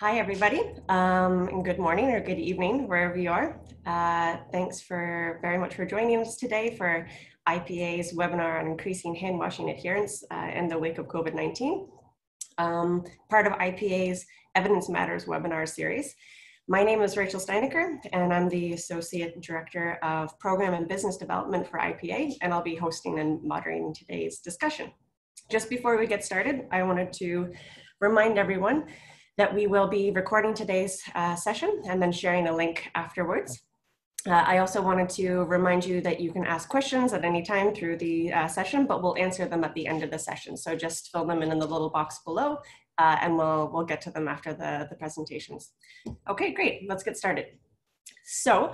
Hi, everybody, um, and good morning or good evening, wherever you are. Uh, thanks for very much for joining us today for IPA's webinar on increasing hand washing adherence uh, in the wake of COVID-19, um, part of IPA's Evidence Matters webinar series. My name is Rachel Steinacher, and I'm the Associate Director of Program and Business Development for IPA, and I'll be hosting and moderating today's discussion. Just before we get started, I wanted to remind everyone that we will be recording today's uh, session and then sharing a link afterwards. Uh, I also wanted to remind you that you can ask questions at any time through the uh, session, but we'll answer them at the end of the session. So just fill them in in the little box below uh, and we'll, we'll get to them after the, the presentations. Okay, great, let's get started. So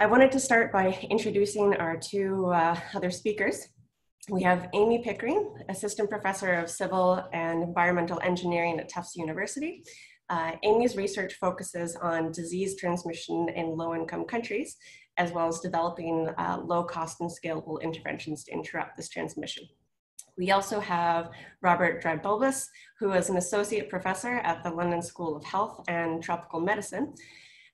I wanted to start by introducing our two uh, other speakers we have Amy Pickering, Assistant Professor of Civil and Environmental Engineering at Tufts University. Uh, Amy's research focuses on disease transmission in low-income countries, as well as developing uh, low-cost and scalable interventions to interrupt this transmission. We also have Robert Dreibelbis, who is an associate professor at the London School of Health and Tropical Medicine,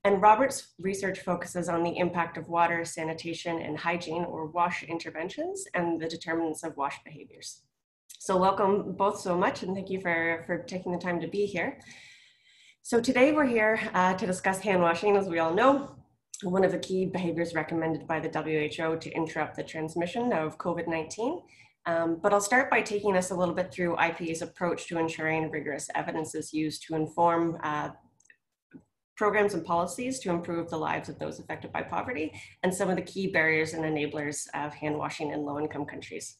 and Robert's research focuses on the impact of water, sanitation, and hygiene or WASH interventions and the determinants of WASH behaviors. So welcome both so much and thank you for, for taking the time to be here. So today we're here uh, to discuss hand washing, as we all know, one of the key behaviors recommended by the WHO to interrupt the transmission of COVID-19. Um, but I'll start by taking us a little bit through IPA's approach to ensuring rigorous evidence is used to inform uh, programs and policies to improve the lives of those affected by poverty and some of the key barriers and enablers of hand washing in low income countries.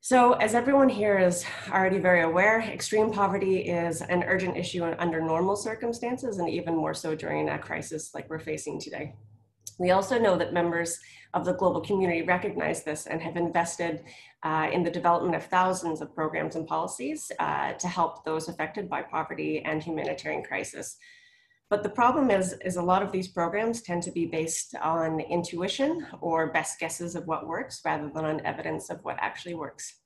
So as everyone here is already very aware, extreme poverty is an urgent issue under normal circumstances and even more so during a crisis like we're facing today. We also know that members of the global community recognize this and have invested uh, in the development of thousands of programs and policies uh, to help those affected by poverty and humanitarian crisis. But the problem is, is a lot of these programs tend to be based on intuition or best guesses of what works rather than on evidence of what actually works.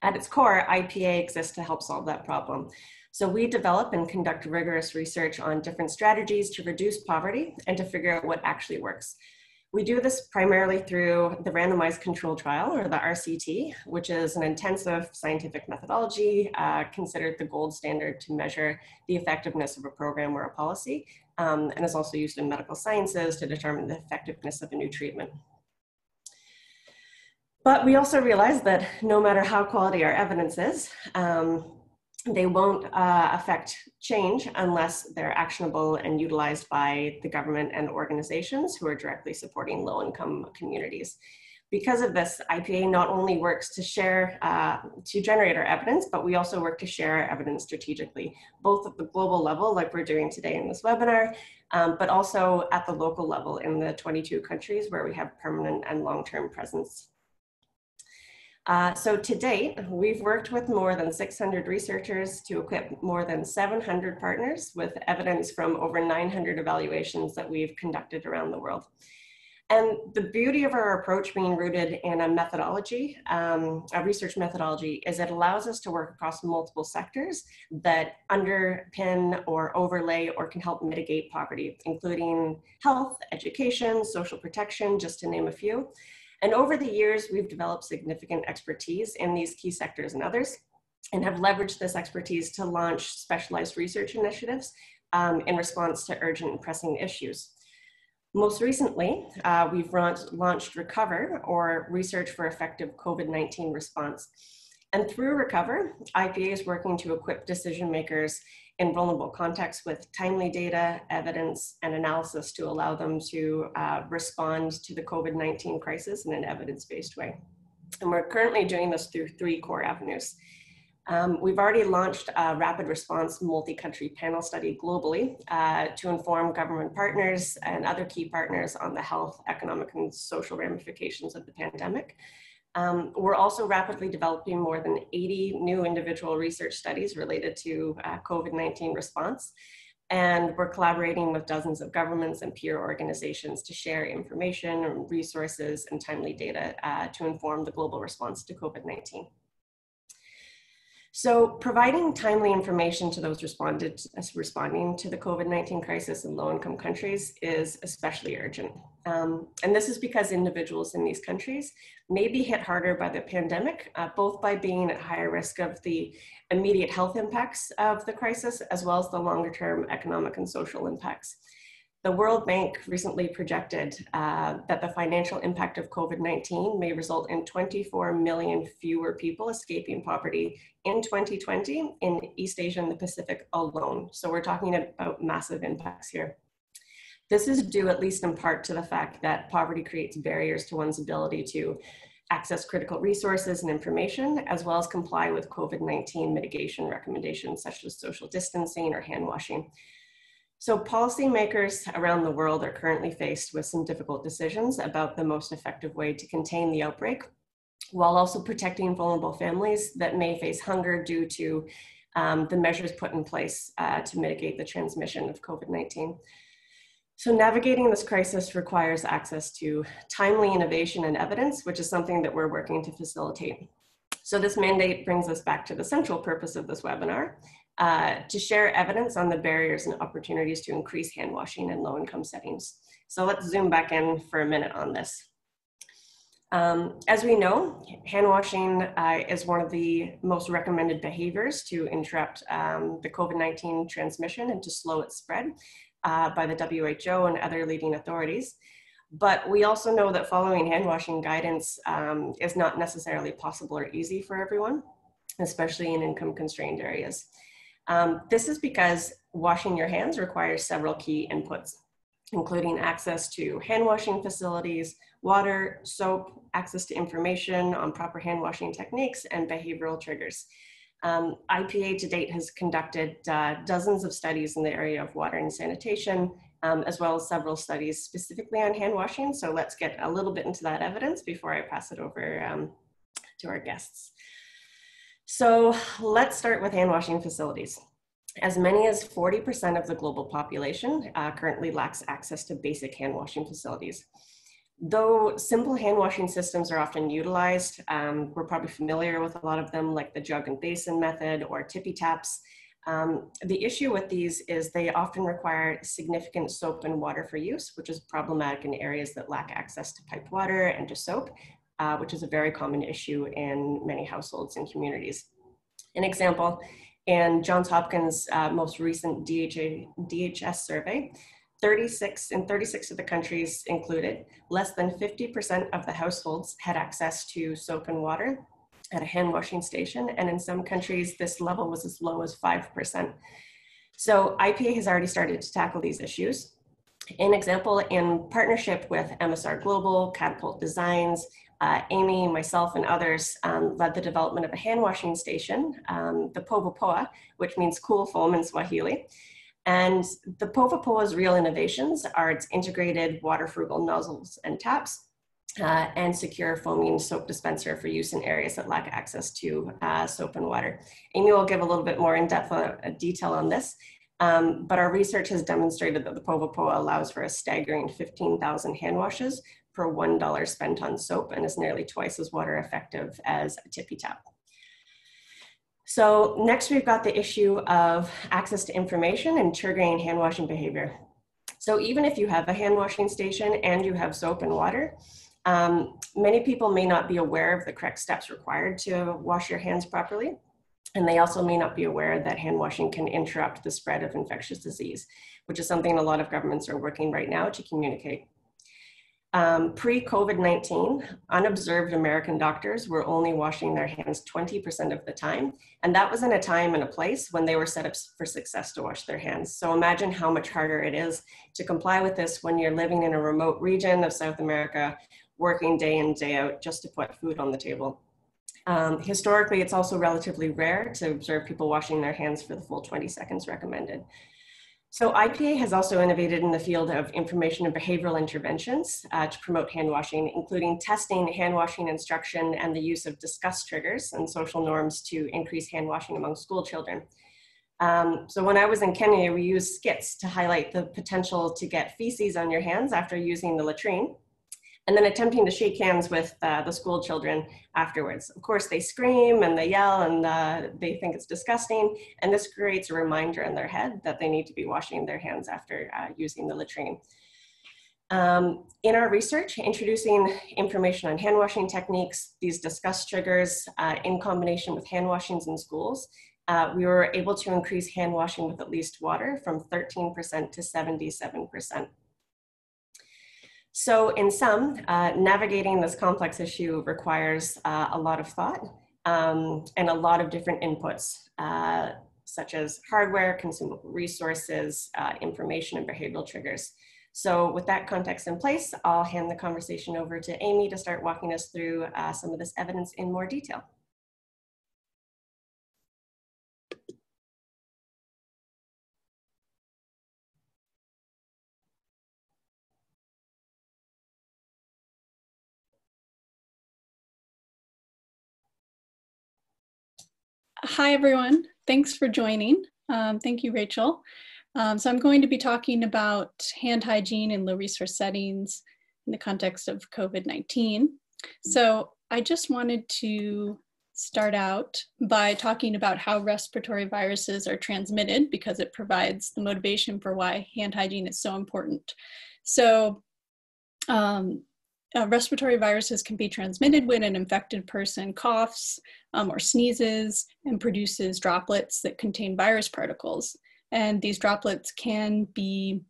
At its core, IPA exists to help solve that problem. So we develop and conduct rigorous research on different strategies to reduce poverty and to figure out what actually works. We do this primarily through the randomized control trial, or the RCT, which is an intensive scientific methodology uh, considered the gold standard to measure the effectiveness of a program or a policy, um, and is also used in medical sciences to determine the effectiveness of a new treatment. But we also realize that no matter how quality our evidence is, um, they won't uh, affect change unless they're actionable and utilized by the government and organizations who are directly supporting low income communities. Because of this, IPA not only works to share, uh, to generate our evidence, but we also work to share our evidence strategically, both at the global level, like we're doing today in this webinar, um, but also at the local level in the 22 countries where we have permanent and long-term presence. Uh, so to date, we've worked with more than 600 researchers to equip more than 700 partners with evidence from over 900 evaluations that we've conducted around the world. And the beauty of our approach being rooted in a methodology, um, a research methodology, is it allows us to work across multiple sectors that underpin or overlay or can help mitigate poverty, including health, education, social protection, just to name a few. And over the years, we've developed significant expertise in these key sectors and others, and have leveraged this expertise to launch specialized research initiatives um, in response to urgent and pressing issues. Most recently, uh, we've launched Recover, or Research for Effective COVID-19 Response. And through Recover, IPA is working to equip decision makers in vulnerable contexts with timely data, evidence, and analysis to allow them to uh, respond to the COVID-19 crisis in an evidence-based way. And we're currently doing this through three core avenues. Um, we've already launched a rapid response multi-country panel study globally uh, to inform government partners and other key partners on the health, economic, and social ramifications of the pandemic. Um, we're also rapidly developing more than 80 new individual research studies related to uh, COVID-19 response. And we're collaborating with dozens of governments and peer organizations to share information, resources, and timely data uh, to inform the global response to COVID-19. So providing timely information to those responded, responding to the COVID-19 crisis in low-income countries is especially urgent. Um, and this is because individuals in these countries may be hit harder by the pandemic, uh, both by being at higher risk of the immediate health impacts of the crisis, as well as the longer-term economic and social impacts. The World Bank recently projected uh, that the financial impact of COVID 19 may result in 24 million fewer people escaping poverty in 2020 in East Asia and the Pacific alone. So we're talking about massive impacts here. This is due, at least in part, to the fact that poverty creates barriers to one's ability to access critical resources and information, as well as comply with COVID 19 mitigation recommendations such as social distancing or hand washing. So policymakers around the world are currently faced with some difficult decisions about the most effective way to contain the outbreak, while also protecting vulnerable families that may face hunger due to um, the measures put in place uh, to mitigate the transmission of COVID-19. So navigating this crisis requires access to timely innovation and evidence, which is something that we're working to facilitate. So this mandate brings us back to the central purpose of this webinar, uh, to share evidence on the barriers and opportunities to increase hand washing in low income settings. So let's zoom back in for a minute on this. Um, as we know, hand washing uh, is one of the most recommended behaviors to interrupt um, the COVID-19 transmission and to slow its spread uh, by the WHO and other leading authorities. But we also know that following hand washing guidance um, is not necessarily possible or easy for everyone, especially in income constrained areas. Um, this is because washing your hands requires several key inputs, including access to hand washing facilities, water, soap, access to information on proper hand washing techniques, and behavioral triggers. Um, IPA to date has conducted uh, dozens of studies in the area of water and sanitation, um, as well as several studies specifically on hand washing. So let's get a little bit into that evidence before I pass it over um, to our guests. So let's start with hand washing facilities. As many as 40% of the global population uh, currently lacks access to basic hand washing facilities. Though simple hand washing systems are often utilized, um, we're probably familiar with a lot of them like the jug and basin method or tippy taps. Um, the issue with these is they often require significant soap and water for use, which is problematic in areas that lack access to piped water and to soap, uh, which is a very common issue in many households and communities. An example, in Johns Hopkins' uh, most recent DHA, DHS survey, 36 in 36 of the countries included, less than 50% of the households had access to soap and water at a hand washing station. And in some countries, this level was as low as 5%. So IPA has already started to tackle these issues. In example, in partnership with MSR Global, Catapult Designs, uh, Amy, myself, and others um, led the development of a hand washing station, um, the Poa, which means cool foam in Swahili. And the Povu Poa's real innovations are its integrated water frugal nozzles and taps, uh, and secure foaming soap dispenser for use in areas that lack access to uh, soap and water. Amy will give a little bit more in-depth uh, detail on this, um, but our research has demonstrated that the Poa allows for a staggering 15,000 hand washes per $1 spent on soap and is nearly twice as water effective as a tippy tap. So next we've got the issue of access to information and triggering hand washing behavior. So even if you have a hand washing station and you have soap and water, um, many people may not be aware of the correct steps required to wash your hands properly. And they also may not be aware that hand washing can interrupt the spread of infectious disease, which is something a lot of governments are working right now to communicate. Um, Pre COVID 19, unobserved American doctors were only washing their hands 20% of the time. And that was in a time and a place when they were set up for success to wash their hands. So imagine how much harder it is to comply with this when you're living in a remote region of South America, working day in, day out just to put food on the table. Um, historically, it's also relatively rare to observe people washing their hands for the full 20 seconds recommended. So IPA has also innovated in the field of information and behavioral interventions uh, to promote hand washing, including testing hand washing instruction and the use of disgust triggers and social norms to increase hand washing among school children. Um, so when I was in Kenya, we used skits to highlight the potential to get feces on your hands after using the latrine. And then attempting to shake hands with uh, the school children afterwards. Of course, they scream and they yell and uh, they think it's disgusting, and this creates a reminder in their head that they need to be washing their hands after uh, using the latrine. Um, in our research, introducing information on hand washing techniques, these disgust triggers uh, in combination with hand washings in schools, uh, we were able to increase hand washing with at least water from 13% to 77%. So in sum, uh, navigating this complex issue requires uh, a lot of thought um, and a lot of different inputs, uh, such as hardware, consumable resources, uh, information, and behavioral triggers. So with that context in place, I'll hand the conversation over to Amy to start walking us through uh, some of this evidence in more detail. Hi, everyone. Thanks for joining. Um, thank you, Rachel. Um, so I'm going to be talking about hand hygiene in low resource settings in the context of COVID-19. So I just wanted to start out by talking about how respiratory viruses are transmitted because it provides the motivation for why hand hygiene is so important. So um, uh, respiratory viruses can be transmitted when an infected person coughs um, or sneezes and produces droplets that contain virus particles. And these droplets can be,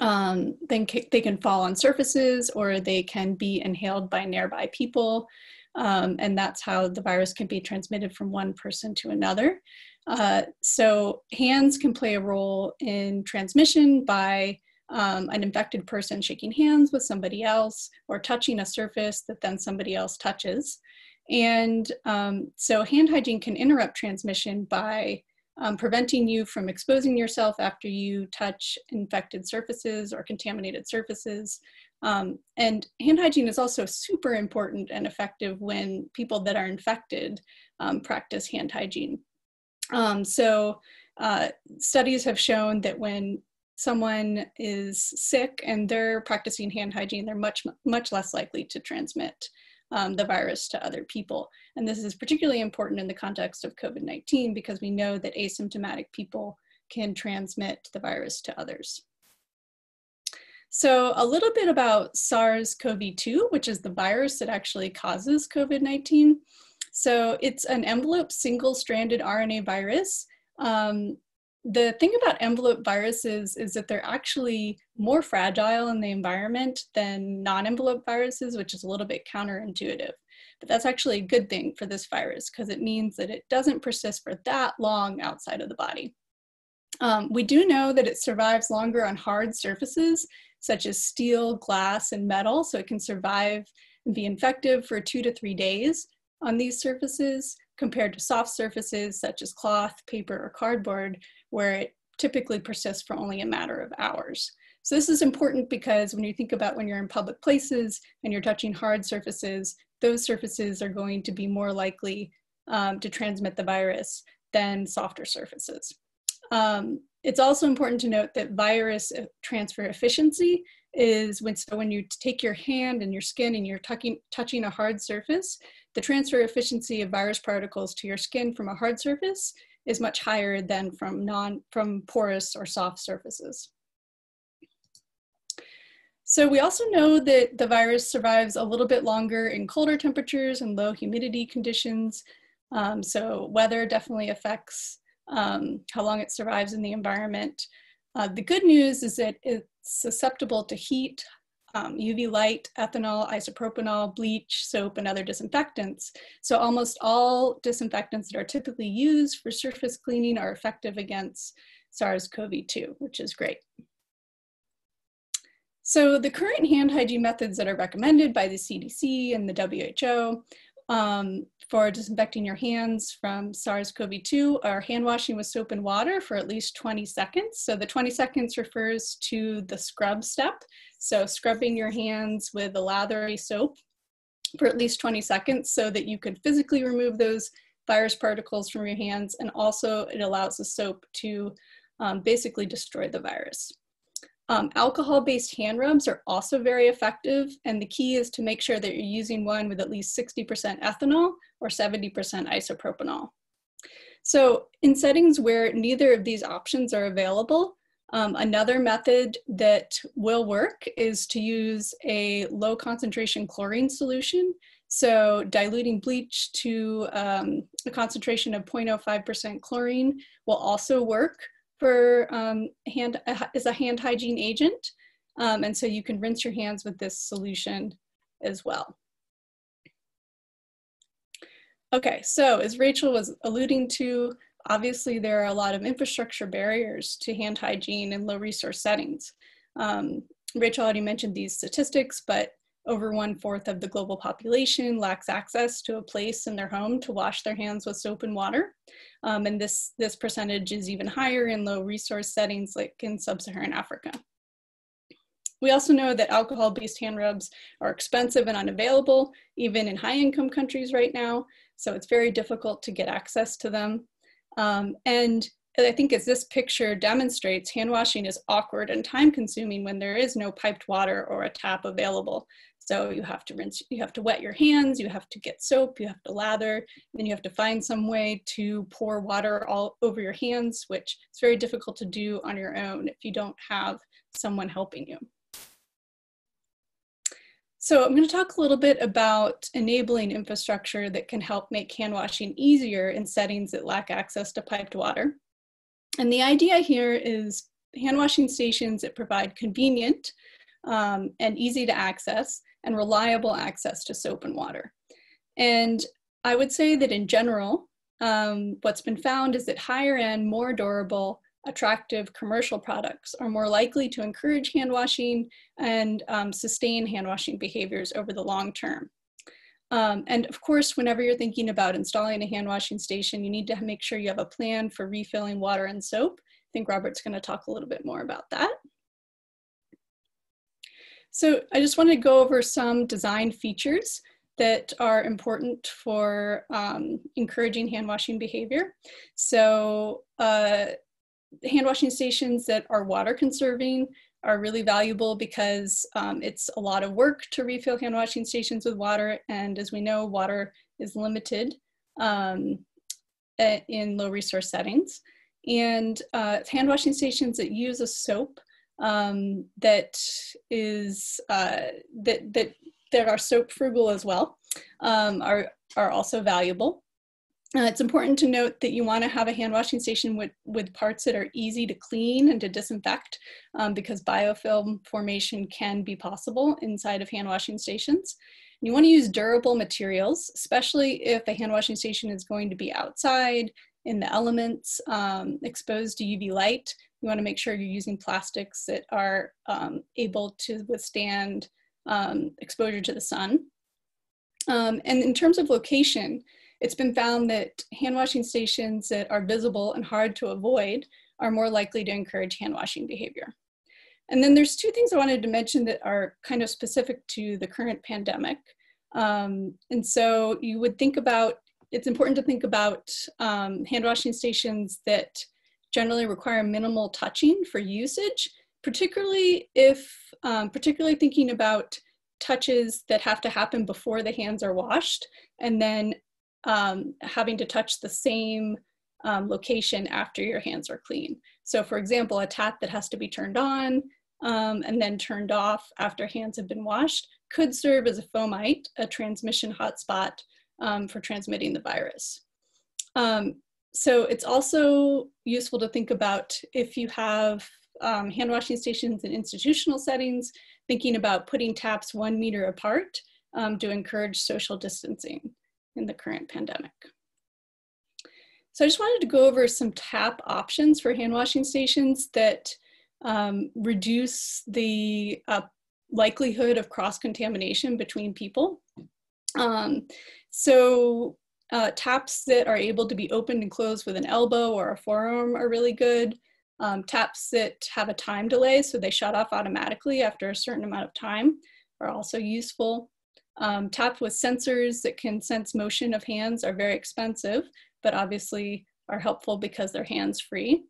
um, then they can fall on surfaces or they can be inhaled by nearby people. Um, and that's how the virus can be transmitted from one person to another. Uh, so hands can play a role in transmission by um, an infected person shaking hands with somebody else or touching a surface that then somebody else touches. And um, so hand hygiene can interrupt transmission by um, preventing you from exposing yourself after you touch infected surfaces or contaminated surfaces. Um, and hand hygiene is also super important and effective when people that are infected um, practice hand hygiene. Um, so uh, studies have shown that when someone is sick and they're practicing hand hygiene, they're much, much less likely to transmit um, the virus to other people. And this is particularly important in the context of COVID-19 because we know that asymptomatic people can transmit the virus to others. So a little bit about SARS-CoV-2, which is the virus that actually causes COVID-19. So it's an envelope single-stranded RNA virus um, the thing about envelope viruses is that they're actually more fragile in the environment than non-envelope viruses, which is a little bit counterintuitive. But that's actually a good thing for this virus because it means that it doesn't persist for that long outside of the body. Um, we do know that it survives longer on hard surfaces such as steel, glass, and metal, so it can survive and be infective for two to three days on these surfaces compared to soft surfaces such as cloth, paper, or cardboard, where it typically persists for only a matter of hours. So this is important because when you think about when you're in public places and you're touching hard surfaces, those surfaces are going to be more likely um, to transmit the virus than softer surfaces. Um, it's also important to note that virus transfer efficiency is when, so when you take your hand and your skin and you're tucking, touching a hard surface, the transfer efficiency of virus particles to your skin from a hard surface is much higher than from non from porous or soft surfaces. So we also know that the virus survives a little bit longer in colder temperatures and low humidity conditions. Um, so weather definitely affects um, how long it survives in the environment. Uh, the good news is that it's susceptible to heat, um, UV light, ethanol, isopropanol, bleach, soap, and other disinfectants. So almost all disinfectants that are typically used for surface cleaning are effective against SARS-CoV-2, which is great. So the current hand hygiene methods that are recommended by the CDC and the WHO um, for disinfecting your hands from SARS-CoV-2 are hand washing with soap and water for at least 20 seconds. So the 20 seconds refers to the scrub step. So scrubbing your hands with a lathery soap for at least 20 seconds so that you can physically remove those virus particles from your hands. And also it allows the soap to um, basically destroy the virus. Um, Alcohol-based hand rubs are also very effective, and the key is to make sure that you're using one with at least 60% ethanol or 70% isopropanol. So in settings where neither of these options are available, um, another method that will work is to use a low concentration chlorine solution. So diluting bleach to um, a concentration of 0.05% chlorine will also work for um, hand is a hand hygiene agent. Um, and so you can rinse your hands with this solution as well. Okay, so as Rachel was alluding to, obviously there are a lot of infrastructure barriers to hand hygiene in low resource settings. Um, Rachel already mentioned these statistics, but over one fourth of the global population lacks access to a place in their home to wash their hands with soap and water. Um, and this, this percentage is even higher in low resource settings like in sub-Saharan Africa. We also know that alcohol-based hand rubs are expensive and unavailable, even in high-income countries right now. So it's very difficult to get access to them. Um, and I think as this picture demonstrates, hand washing is awkward and time consuming when there is no piped water or a tap available. So you have to rinse, you have to wet your hands, you have to get soap, you have to lather, then you have to find some way to pour water all over your hands, which is very difficult to do on your own if you don't have someone helping you. So I'm going to talk a little bit about enabling infrastructure that can help make hand washing easier in settings that lack access to piped water. And the idea here is hand washing stations that provide convenient um, and easy to access and reliable access to soap and water. And I would say that in general, um, what's been found is that higher end, more durable, attractive commercial products are more likely to encourage hand washing and um, sustain hand washing behaviors over the long term. Um, and of course, whenever you're thinking about installing a hand washing station, you need to make sure you have a plan for refilling water and soap. I think Robert's gonna talk a little bit more about that. So I just want to go over some design features that are important for um, encouraging hand washing behavior. So uh, hand washing stations that are water conserving are really valuable because um, it's a lot of work to refill hand washing stations with water. And as we know, water is limited um, in low resource settings. And uh, hand washing stations that use a soap um, that is uh, that that that are so frugal as well um, are are also valuable. Uh, it's important to note that you want to have a hand washing station with, with parts that are easy to clean and to disinfect um, because biofilm formation can be possible inside of hand washing stations. You want to use durable materials, especially if a hand washing station is going to be outside in the elements, um, exposed to UV light. You want to make sure you're using plastics that are um, able to withstand um, exposure to the sun. Um, and in terms of location, it's been found that hand washing stations that are visible and hard to avoid are more likely to encourage hand washing behavior. And then there's two things I wanted to mention that are kind of specific to the current pandemic. Um, and so you would think about, it's important to think about um, hand washing stations that generally require minimal touching for usage, particularly if, um, particularly thinking about touches that have to happen before the hands are washed and then um, having to touch the same um, location after your hands are clean. So for example, a tap that has to be turned on um, and then turned off after hands have been washed could serve as a fomite, a transmission hotspot um, for transmitting the virus. So it's also useful to think about if you have um, hand washing stations in institutional settings, thinking about putting taps one meter apart um, to encourage social distancing in the current pandemic. So I just wanted to go over some tap options for hand washing stations that um, reduce the uh, likelihood of cross-contamination between people. Um, so uh, taps that are able to be opened and closed with an elbow or a forearm are really good. Um, taps that have a time delay, so they shut off automatically after a certain amount of time, are also useful. Um, taps with sensors that can sense motion of hands are very expensive, but obviously are helpful because they're hands-free.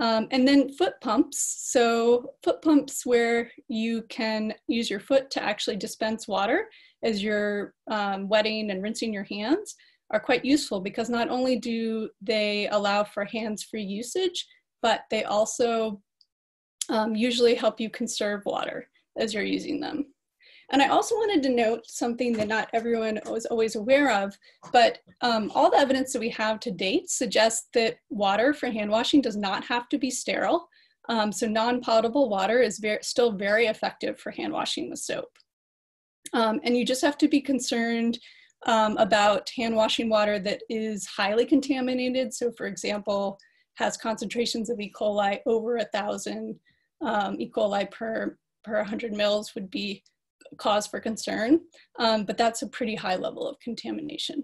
Um, and then foot pumps. So foot pumps where you can use your foot to actually dispense water as you're um, wetting and rinsing your hands are quite useful because not only do they allow for hands-free usage, but they also um, usually help you conserve water as you're using them. And I also wanted to note something that not everyone was always aware of, but um, all the evidence that we have to date suggests that water for hand washing does not have to be sterile. Um, so non-potable water is still very effective for hand washing with soap. Um, and you just have to be concerned um, about hand washing water that is highly contaminated. So for example, has concentrations of E. coli over a thousand um, E. coli per, per 100 mils would be cause for concern, um, but that's a pretty high level of contamination.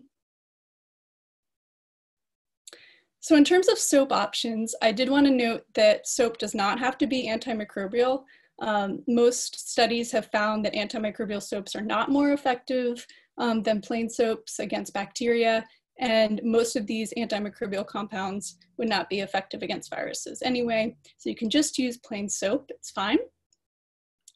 So in terms of soap options, I did want to note that soap does not have to be antimicrobial. Um, most studies have found that antimicrobial soaps are not more effective um, than plain soaps against bacteria, and most of these antimicrobial compounds would not be effective against viruses anyway. So you can just use plain soap, it's fine.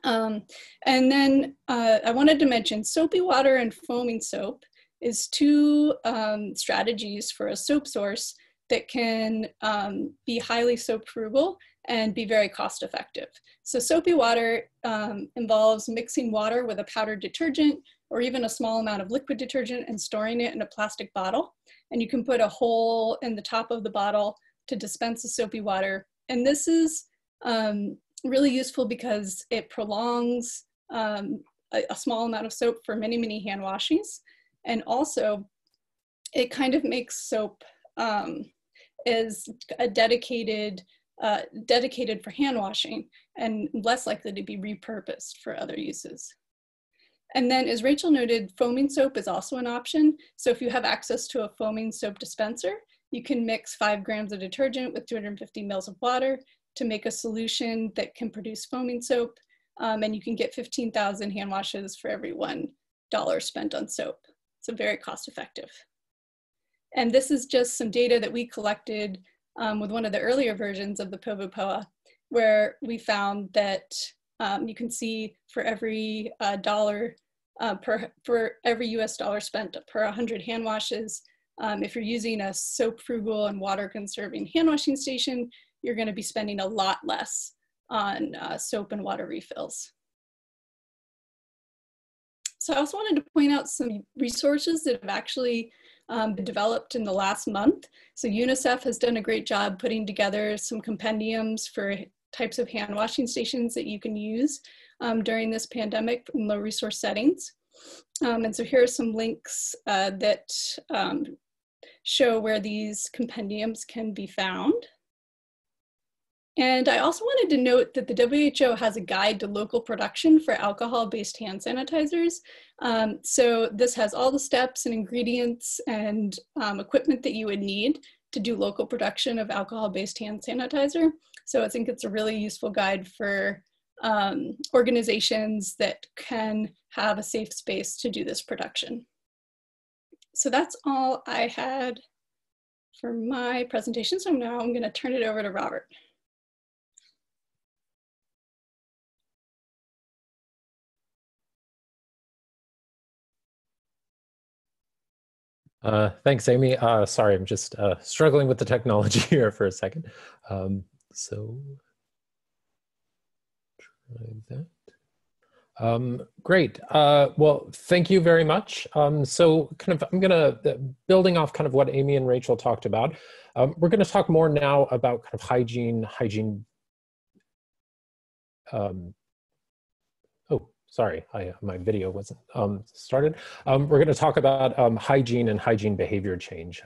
Um, and then uh, I wanted to mention soapy water and foaming soap is two um, strategies for a soap source that can um, be highly soap frugal and be very cost effective. So soapy water um, involves mixing water with a powdered detergent or even a small amount of liquid detergent and storing it in a plastic bottle. And you can put a hole in the top of the bottle to dispense the soapy water. And this is um, really useful because it prolongs um, a, a, small amount of soap for many, many hand washings. And also, it kind of makes soap um, a dedicated, uh, dedicated for hand washing and less likely to be repurposed for other uses. And then as Rachel noted, foaming soap is also an option. So if you have access to a foaming soap dispenser, you can mix five grams of detergent with 250 mils of water to make a solution that can produce foaming soap. Um, and you can get 15,000 hand washes for every one dollar spent on soap. So very cost effective. And this is just some data that we collected um, with one of the earlier versions of the Povu Poa, where we found that um, you can see for every uh, dollar uh, per, for every US dollar spent per 100 hand washes, um, if you're using a soap frugal and water conserving hand washing station, you're going to be spending a lot less on uh, soap and water refills. So I also wanted to point out some resources that have actually um, been developed in the last month. So UNICEF has done a great job putting together some compendiums for types of hand washing stations that you can use um, during this pandemic in low resource settings. Um, and so here are some links uh, that um, show where these compendiums can be found. And I also wanted to note that the WHO has a guide to local production for alcohol-based hand sanitizers. Um, so this has all the steps and ingredients and um, equipment that you would need to do local production of alcohol-based hand sanitizer. So I think it's a really useful guide for um, organizations that can have a safe space to do this production. So that's all I had for my presentation. So now I'm gonna turn it over to Robert. Uh, thanks, Amy. Uh, sorry, I'm just uh, struggling with the technology here for a second. Um, so, try that. Um, great. Uh, well, thank you very much. Um, so kind of, I'm gonna, uh, building off kind of what Amy and Rachel talked about, um, we're gonna talk more now about kind of hygiene, hygiene um, sorry, I, my video wasn't um, started. Um, we're going to talk about hygiene and hygiene behavior change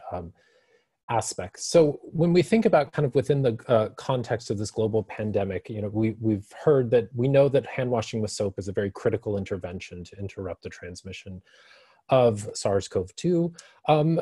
aspects. So when we think about kind of within the uh, context of this global pandemic, you know, we, we've heard that we know that hand washing with soap is a very critical intervention to interrupt the transmission of SARS-CoV-2. Um,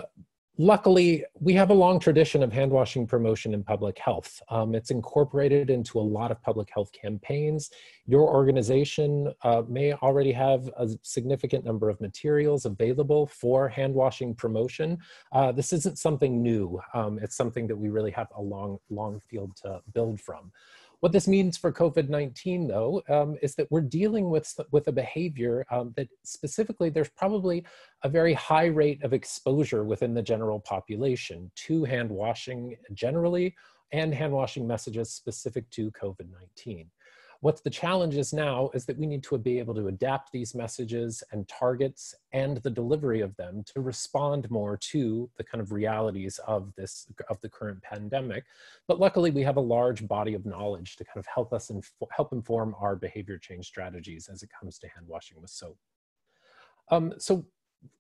Luckily, we have a long tradition of hand washing promotion in public health. Um, it's incorporated into a lot of public health campaigns. Your organization uh, may already have a significant number of materials available for hand washing promotion. Uh, this isn't something new. Um, it's something that we really have a long, long field to build from. What this means for COVID-19 though, um, is that we're dealing with, with a behavior um, that specifically there's probably a very high rate of exposure within the general population to hand washing generally and hand washing messages specific to COVID-19. What's the challenge is now is that we need to be able to adapt these messages and targets and the delivery of them to respond more to the kind of realities of this of the current pandemic. But luckily, we have a large body of knowledge to kind of help us and help inform our behavior change strategies as it comes to hand washing with soap. Um, so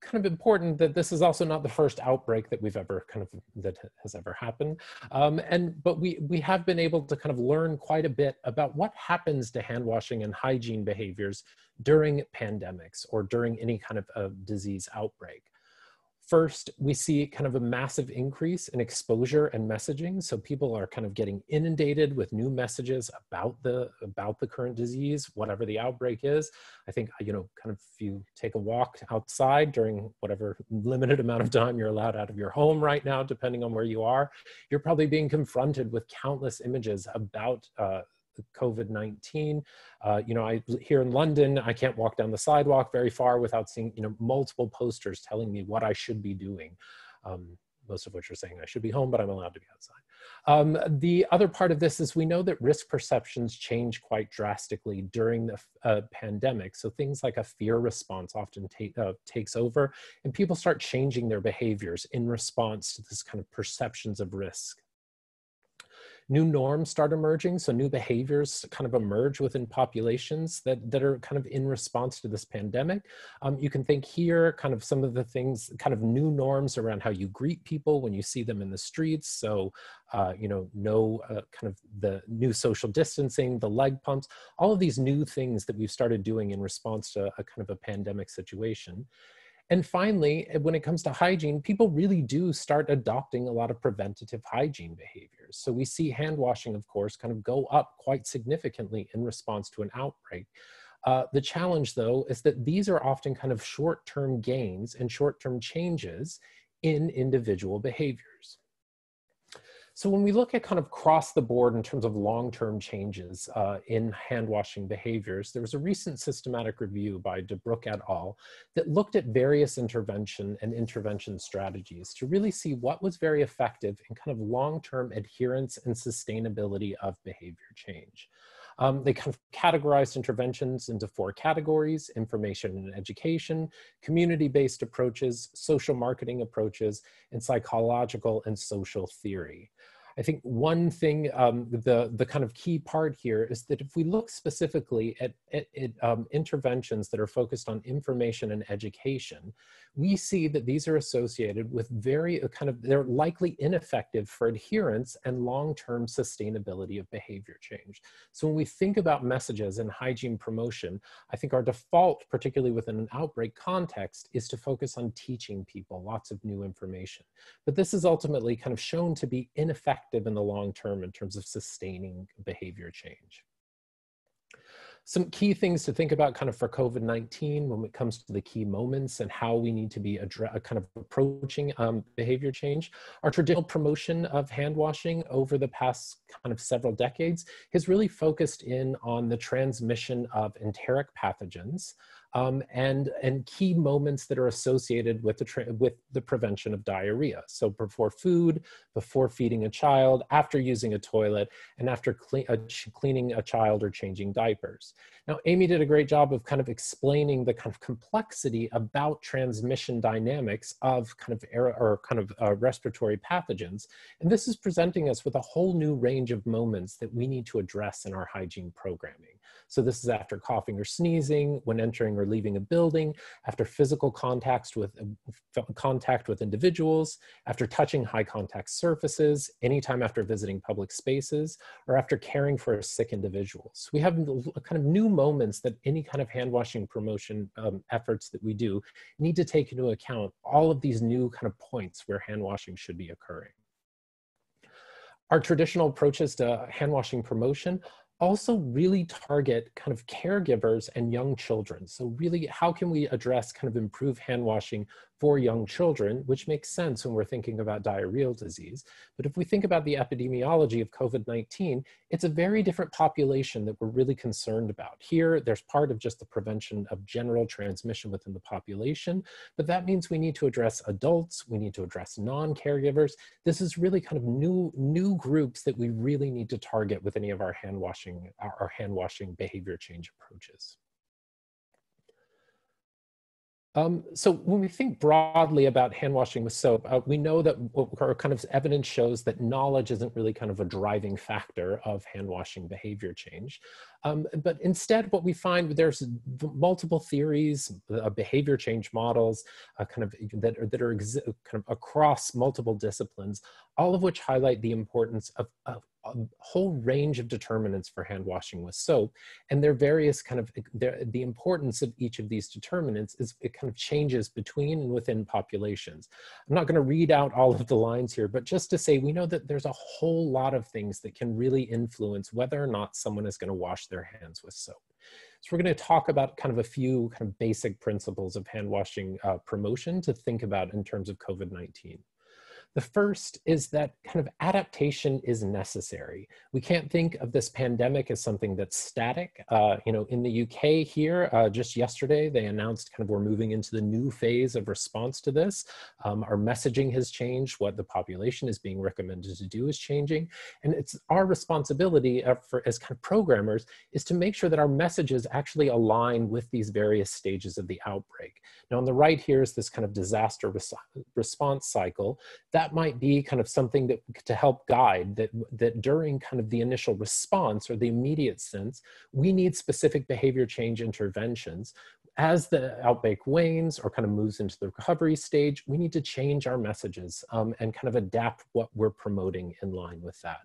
kind of important that this is also not the first outbreak that we've ever kind of that has ever happened. Um, and but we we have been able to kind of learn quite a bit about what happens to hand washing and hygiene behaviors during pandemics or during any kind of disease outbreak First, we see kind of a massive increase in exposure and messaging. So people are kind of getting inundated with new messages about the about the current disease, whatever the outbreak is. I think you know, kind of if you take a walk outside during whatever limited amount of time you're allowed out of your home right now, depending on where you are, you're probably being confronted with countless images about uh, COVID-19. Uh, you know, I here in London, I can't walk down the sidewalk very far without seeing, you know, multiple posters telling me what I should be doing. Um, most of which are saying I should be home, but I'm allowed to be outside. Um, the other part of this is we know that risk perceptions change quite drastically during the uh, pandemic. So things like a fear response often uh, takes over and people start changing their behaviors in response to this kind of perceptions of risk new norms start emerging. So new behaviors kind of emerge within populations that, that are kind of in response to this pandemic. Um, you can think here kind of some of the things, kind of new norms around how you greet people when you see them in the streets. So, uh, you know, no uh, kind of the new social distancing, the leg pumps, all of these new things that we've started doing in response to a kind of a pandemic situation. And finally, eh, when it comes to hygiene, people really do start adopting a lot of preventative hygiene behaviors. So we see hand washing, of course, kind of go up quite significantly in response to an outbreak. Uh, the challenge, though, is that these are often kind of short-term gains and short-term changes in individual behaviors. So when we look at kind of cross the board in terms of long-term changes uh, in hand washing behaviors, there was a recent systematic review by De Buck et al. that looked at various intervention and intervention strategies to really see what was very effective in kind of long-term adherence and sustainability of behavior change. Um, they kind of categorized interventions into four categories, information and education, community-based approaches, social marketing approaches, and psychological and social theory. I think one thing, um, the, the kind of key part here is that if we look specifically at, at, at um, interventions that are focused on information and education, we see that these are associated with very uh, kind of, they're likely ineffective for adherence and long-term sustainability of behavior change. So when we think about messages and hygiene promotion, I think our default, particularly within an outbreak context, is to focus on teaching people lots of new information. But this is ultimately kind of shown to be ineffective in the long term in terms of sustaining behavior change some key things to think about kind of for COVID-19 when it comes to the key moments and how we need to be kind of approaching um, behavior change. Our traditional promotion of hand washing over the past kind of several decades has really focused in on the transmission of enteric pathogens um, and, and key moments that are associated with the, with the prevention of diarrhea. So before food, before feeding a child, after using a toilet, and after clean, uh, cleaning a child or changing diapers. Now, Amy did a great job of kind of explaining the kind of complexity about transmission dynamics of kind of air or kind of uh, respiratory pathogens. And this is presenting us with a whole new range of moments that we need to address in our hygiene programming. So this is after coughing or sneezing, when entering or leaving a building, after physical contact with, contact with individuals, after touching high contact surfaces, anytime after visiting public spaces, or after caring for sick individuals. We have kind of new moments that any kind of hand washing promotion um, efforts that we do need to take into account all of these new kind of points where hand washing should be occurring. Our traditional approaches to hand washing promotion also really target kind of caregivers and young children. So really, how can we address kind of improve hand washing for young children, which makes sense when we're thinking about diarrheal disease. But if we think about the epidemiology of COVID-19, it's a very different population that we're really concerned about. Here, there's part of just the prevention of general transmission within the population, but that means we need to address adults, we need to address non-caregivers. This is really kind of new, new groups that we really need to target with any of our hand washing, our hand washing behavior change approaches. Um, so when we think broadly about hand washing with soap, uh, we know that our kind of evidence shows that knowledge isn't really kind of a driving factor of hand washing behavior change. Um, but instead, what we find there's multiple theories, uh, behavior change models, uh, kind of that are, that are kind of across multiple disciplines, all of which highlight the importance of, of a whole range of determinants for hand washing with soap and their various kind of the importance of each of these determinants is it kind of changes between and within populations. I'm not going to read out all of the lines here but just to say we know that there's a whole lot of things that can really influence whether or not someone is going to wash their hands with soap. So we're going to talk about kind of a few kind of basic principles of hand washing uh, promotion to think about in terms of covid-19 the first is that kind of adaptation is necessary. We can't think of this pandemic as something that's static. Uh, you know, in the UK here, uh, just yesterday, they announced kind of we're moving into the new phase of response to this. Um, our messaging has changed. What the population is being recommended to do is changing. And it's our responsibility uh, for, as kind of programmers is to make sure that our messages actually align with these various stages of the outbreak. Now, on the right here is this kind of disaster res response cycle. That that might be kind of something that to help guide that that during kind of the initial response or the immediate sense we need specific behavior change interventions. As the outbreak wanes or kind of moves into the recovery stage we need to change our messages um, and kind of adapt what we're promoting in line with that.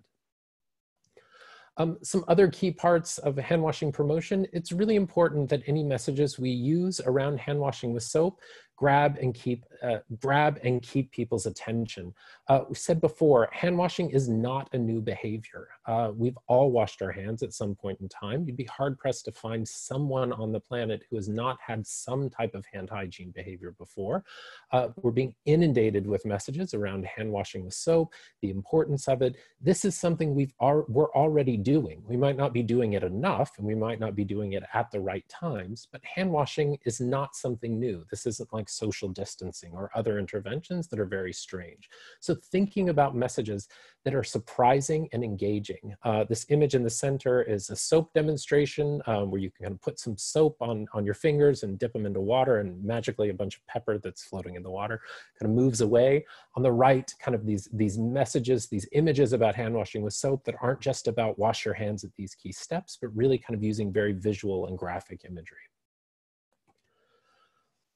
Um, some other key parts of hand washing promotion, it's really important that any messages we use around hand washing with soap grab and keep uh, grab and keep people's attention. Uh, we said before, hand washing is not a new behavior. Uh, we've all washed our hands at some point in time. You'd be hard pressed to find someone on the planet who has not had some type of hand hygiene behavior before. Uh, we're being inundated with messages around hand washing with soap, the importance of it. This is something we've al we're already doing. We might not be doing it enough and we might not be doing it at the right times, but hand washing is not something new. This isn't like like social distancing or other interventions that are very strange. So thinking about messages that are surprising and engaging. Uh, this image in the center is a soap demonstration um, where you can kind of put some soap on, on your fingers and dip them into water and magically a bunch of pepper that's floating in the water kind of moves away. On the right, kind of these, these messages, these images about hand washing with soap that aren't just about wash your hands at these key steps, but really kind of using very visual and graphic imagery.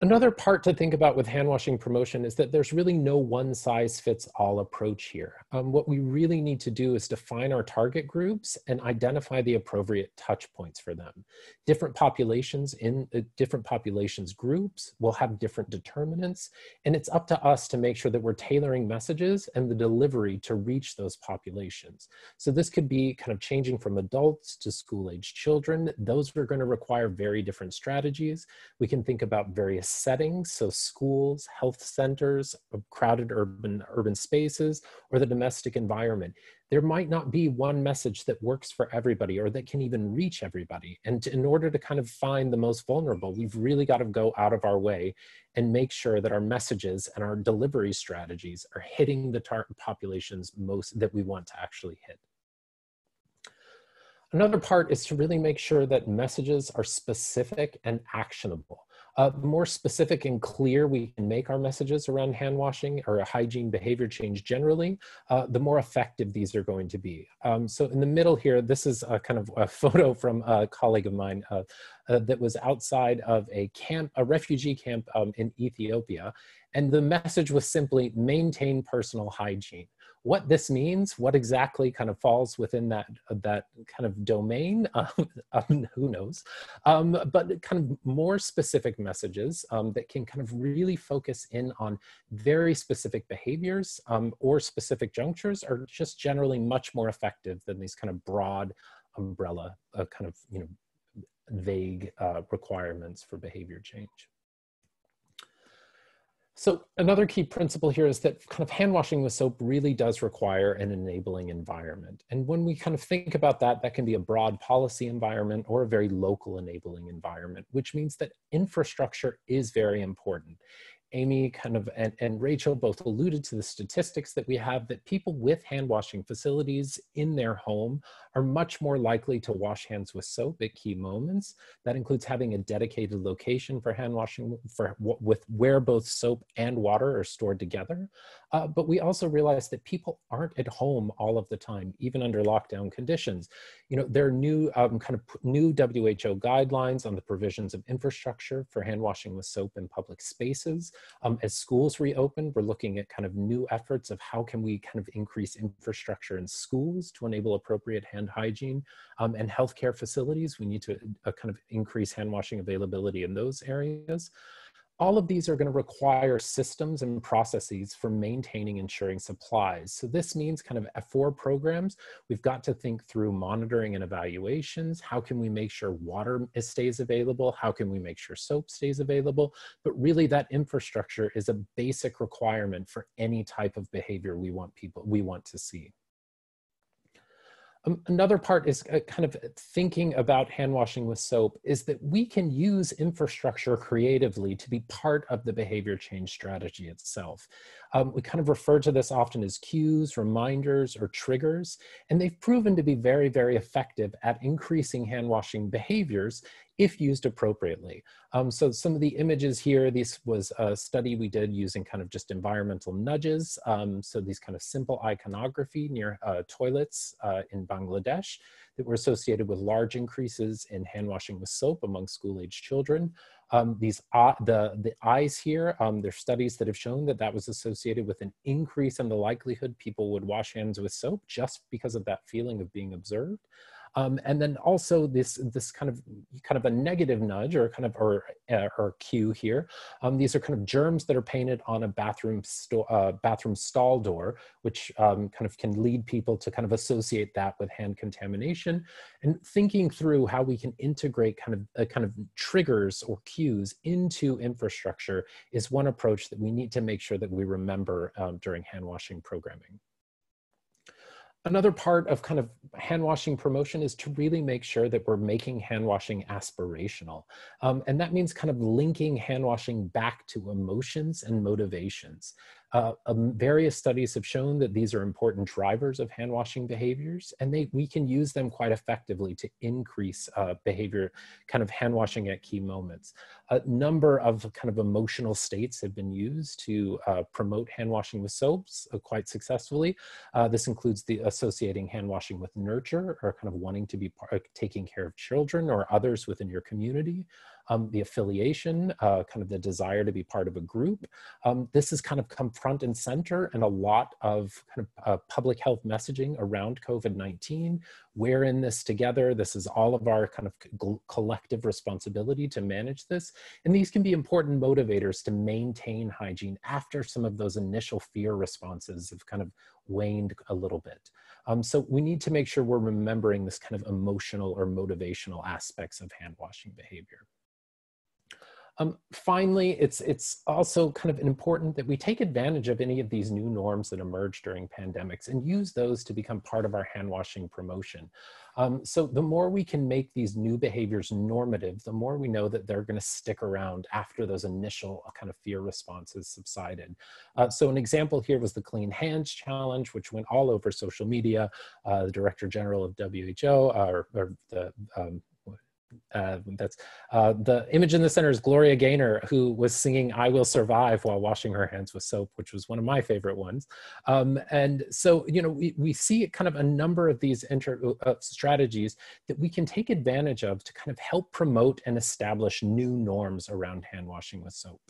Another part to think about with hand washing promotion is that there's really no one size fits all approach here. Um, what we really need to do is define our target groups and identify the appropriate touch points for them. Different populations in uh, different populations groups will have different determinants and it's up to us to make sure that we're tailoring messages and the delivery to reach those populations. So this could be kind of changing from adults to school age children. Those are gonna require very different strategies. We can think about various settings, so schools, health centers, uh, crowded urban, urban spaces, or the domestic environment. There might not be one message that works for everybody or that can even reach everybody. And in order to kind of find the most vulnerable, we've really got to go out of our way and make sure that our messages and our delivery strategies are hitting the target populations most that we want to actually hit. Another part is to really make sure that messages are specific and actionable. Uh, the more specific and clear we can make our messages around hand washing or hygiene behavior change generally, uh, the more effective these are going to be. Um, so in the middle here, this is a kind of a photo from a colleague of mine uh, uh that was outside of a camp, a refugee camp um, in Ethiopia. And the message was simply maintain personal hygiene what this means, what exactly kind of falls within that, that kind of domain, um, who knows, um, but kind of more specific messages um, that can kind of really focus in on very specific behaviors um, or specific junctures are just generally much more effective than these kind of broad umbrella uh, kind of, you know, vague uh, requirements for behavior change. So another key principle here is that kind of hand washing with soap really does require an enabling environment. And when we kind of think about that, that can be a broad policy environment or a very local enabling environment, which means that infrastructure is very important. Amy kind of and, and Rachel both alluded to the statistics that we have that people with hand washing facilities in their home are much more likely to wash hands with soap at key moments. That includes having a dedicated location for hand washing for with where both soap and water are stored together. Uh, but we also realize that people aren't at home all of the time, even under lockdown conditions. You know, there are new um, kind of new WHO guidelines on the provisions of infrastructure for hand washing with soap in public spaces. Um, as schools reopen, we're looking at kind of new efforts of how can we kind of increase infrastructure in schools to enable appropriate hand hygiene um, and healthcare facilities. We need to uh, kind of increase hand washing availability in those areas all of these are going to require systems and processes for maintaining ensuring supplies. So this means kind of for programs, we've got to think through monitoring and evaluations. How can we make sure water stays available? How can we make sure soap stays available? But really that infrastructure is a basic requirement for any type of behavior we want people, we want to see. Um, another part is uh, kind of thinking about hand washing with soap is that we can use infrastructure creatively to be part of the behavior change strategy itself. Um, we kind of refer to this often as cues, reminders, or triggers, and they've proven to be very, very effective at increasing hand washing behaviors if used appropriately. Um, so some of the images here, this was a study we did using kind of just environmental nudges. Um, so these kind of simple iconography near uh, toilets uh, in Bangladesh that were associated with large increases in hand washing with soap among school-age children. Um, these uh, the the eyes here, um, there's studies that have shown that that was associated with an increase in the likelihood people would wash hands with soap just because of that feeling of being observed. Um, and then also this this kind of kind of a negative nudge or kind of or uh, or cue here. Um, these are kind of germs that are painted on a bathroom uh, bathroom stall door, which um, kind of can lead people to kind of associate that with hand contamination. And thinking through how we can integrate kind of uh, kind of triggers or cues into infrastructure is one approach that we need to make sure that we remember um, during hand washing programming. Another part of kind of hand washing promotion is to really make sure that we're making hand washing aspirational. Um, and that means kind of linking hand washing back to emotions and motivations. Uh, um, various studies have shown that these are important drivers of hand washing behaviors, and they, we can use them quite effectively to increase uh, behavior, kind of hand washing at key moments. A number of kind of emotional states have been used to uh, promote hand washing with soaps uh, quite successfully. Uh, this includes the associating hand washing with nurture or kind of wanting to be part, taking care of children or others within your community um, the affiliation, uh, kind of the desire to be part of a group. Um, this has kind of come front and center in a lot of kind of uh, public health messaging around COVID-19. We're in this together. This is all of our kind of collective responsibility to manage this. And these can be important motivators to maintain hygiene after some of those initial fear responses have kind of waned a little bit. Um, so we need to make sure we're remembering this kind of emotional or motivational aspects of hand washing behavior. Um, finally, it's, it's also kind of important that we take advantage of any of these new norms that emerge during pandemics and use those to become part of our hand washing promotion. Um, so the more we can make these new behaviors normative, the more we know that they're gonna stick around after those initial uh, kind of fear responses subsided. Uh, so an example here was the Clean Hands Challenge, which went all over social media. Uh, the Director General of WHO, uh, or, or the um, uh, that's uh, the image in the center is Gloria Gaynor, who was singing "I Will Survive" while washing her hands with soap, which was one of my favorite ones. Um, and so, you know, we, we see kind of a number of these inter, uh, strategies that we can take advantage of to kind of help promote and establish new norms around hand washing with soap.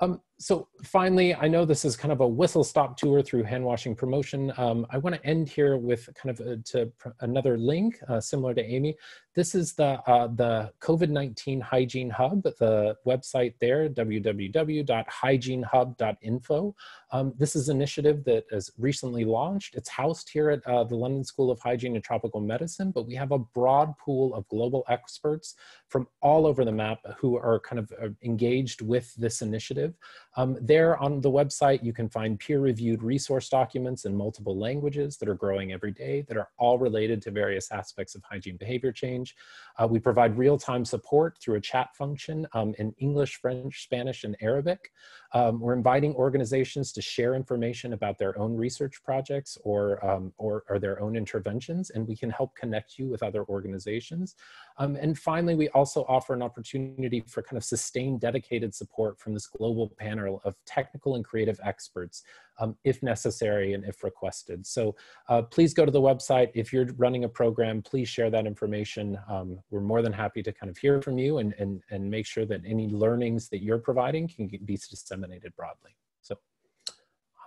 Um, so finally, I know this is kind of a whistle stop tour through hand washing promotion. Um, I want to end here with kind of a, to another link uh, similar to Amy. This is the, uh, the COVID-19 Hygiene Hub, the website there, www.hygienehub.info. Um, this is an initiative that is recently launched. It's housed here at uh, the London School of Hygiene and Tropical Medicine, but we have a broad pool of global experts from all over the map who are kind of uh, engaged with this initiative. Um, there on the website, you can find peer-reviewed resource documents in multiple languages that are growing every day that are all related to various aspects of hygiene behavior change. Uh, we provide real-time support through a chat function um, in English, French, Spanish, and Arabic. Um, we're inviting organizations to share information about their own research projects or, um, or, or, their own interventions, and we can help connect you with other organizations. Um, and finally, we also offer an opportunity for kind of sustained dedicated support from this global panel of technical and creative experts um, if necessary and if requested. So uh, please go to the website. If you're running a program, please share that information. Um, we're more than happy to kind of hear from you and, and, and make sure that any learnings that you're providing can be disseminated broadly. So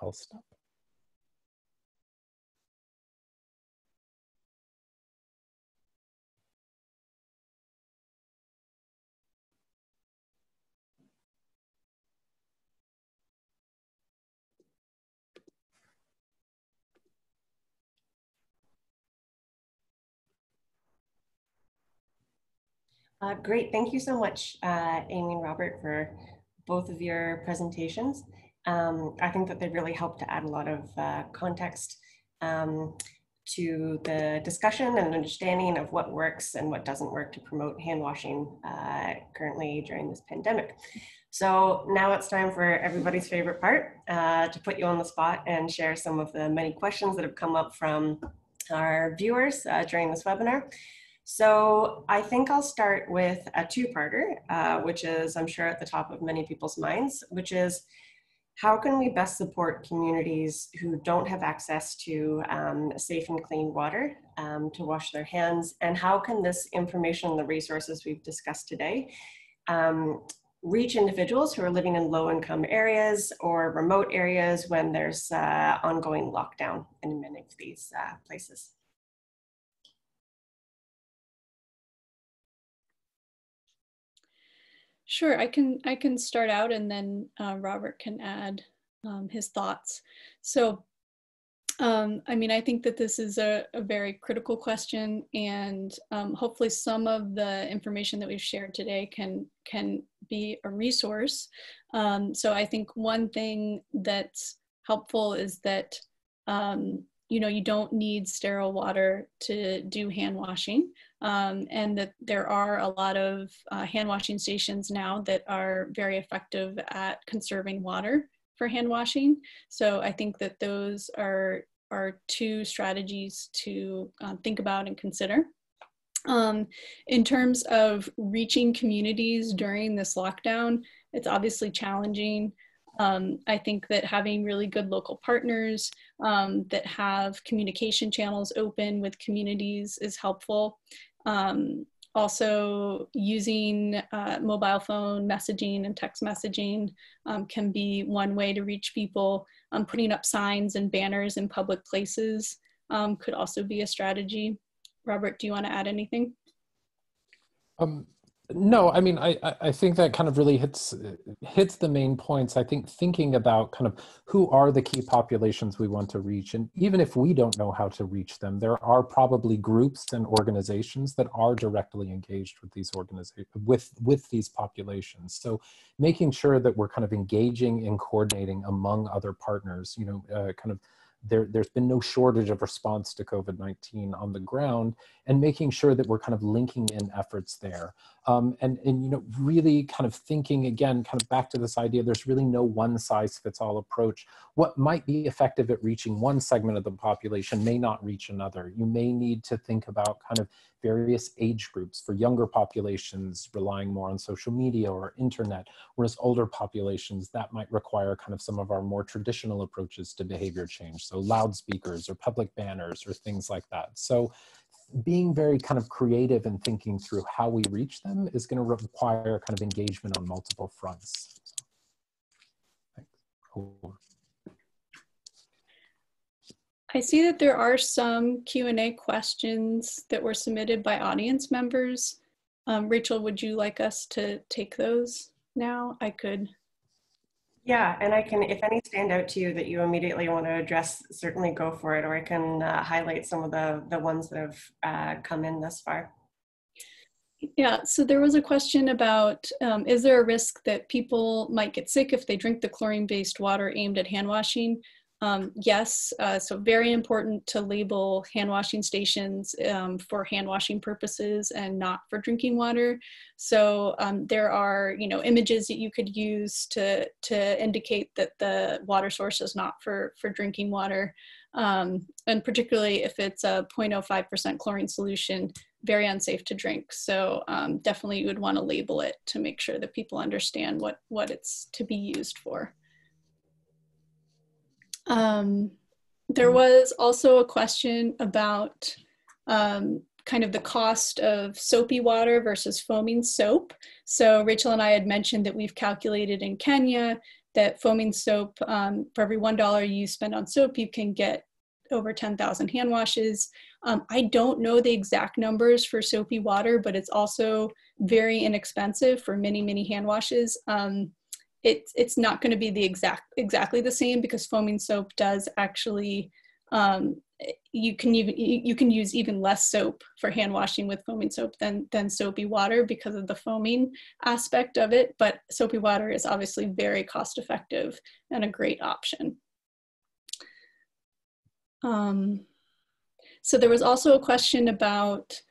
I'll stop. Uh, great, thank you so much, uh, Amy and Robert, for both of your presentations. Um, I think that they really helped to add a lot of uh, context um, to the discussion and understanding of what works and what doesn't work to promote hand washing uh, currently during this pandemic. So now it's time for everybody's favorite part, uh, to put you on the spot and share some of the many questions that have come up from our viewers uh, during this webinar. So I think I'll start with a two-parter, uh, which is I'm sure at the top of many people's minds, which is how can we best support communities who don't have access to um, safe and clean water um, to wash their hands? And how can this information and the resources we've discussed today um, reach individuals who are living in low income areas or remote areas when there's uh, ongoing lockdown in many of these uh, places? Sure, I can I can start out and then uh, Robert can add um, his thoughts. So, um, I mean, I think that this is a, a very critical question, and um, hopefully, some of the information that we've shared today can can be a resource. Um, so, I think one thing that's helpful is that um, you know you don't need sterile water to do hand washing um, and that there are a lot of uh, hand washing stations now that are very effective at conserving water for hand washing. So i think that those are are two strategies to um, think about and consider. Um, in terms of reaching communities during this lockdown it's obviously challenging. Um, I think that having really good local partners um, that have communication channels open with communities is helpful. Um, also, using uh, mobile phone messaging and text messaging um, can be one way to reach people. Um, putting up signs and banners in public places um, could also be a strategy. Robert, do you want to add anything? Um, no, I mean, I, I think that kind of really hits hits the main points. I think thinking about kind of who are the key populations we want to reach, and even if we don't know how to reach them, there are probably groups and organizations that are directly engaged with these organizations with with these populations. So, making sure that we're kind of engaging and coordinating among other partners, you know, uh, kind of there, there's been no shortage of response to COVID-19 on the ground and making sure that we're kind of linking in efforts there. Um, and, and, you know, really kind of thinking again, kind of back to this idea, there's really no one size fits all approach. What might be effective at reaching one segment of the population may not reach another. You may need to think about kind of various age groups for younger populations relying more on social media or internet, whereas older populations that might require kind of some of our more traditional approaches to behavior change. So loudspeakers or public banners or things like that. So being very kind of creative and thinking through how we reach them is going to require kind of engagement on multiple fronts. I see that there are some Q&A questions that were submitted by audience members. Um, Rachel, would you like us to take those now? I could. Yeah, and I can, if any stand out to you that you immediately want to address, certainly go for it, or I can uh, highlight some of the, the ones that have uh, come in thus far. Yeah, so there was a question about um, is there a risk that people might get sick if they drink the chlorine based water aimed at hand washing? Um, yes, uh, so very important to label hand washing stations um, for hand washing purposes and not for drinking water. So um, there are, you know, images that you could use to to indicate that the water source is not for for drinking water, um, and particularly if it's a 0.05% chlorine solution, very unsafe to drink. So um, definitely you would want to label it to make sure that people understand what what it's to be used for. Um, there mm-hmm. was also a question about um, kind of the cost of soapy water versus foaming soap. So Rachel and I had mentioned that we've calculated in Kenya that foaming soap, um, for every $1 you spend on soap, you can get over 10,000 hand washes. Um, I don't know the exact numbers for soapy water, but it's also very inexpensive for many, many hand washes. Um, it's it's not going to be the exact exactly the same because foaming soap does actually um, you can even you can use even less soap for hand washing with foaming soap than than soapy water because of the foaming aspect of it but soapy water is obviously very cost effective and a great option. Um, so there was also a question about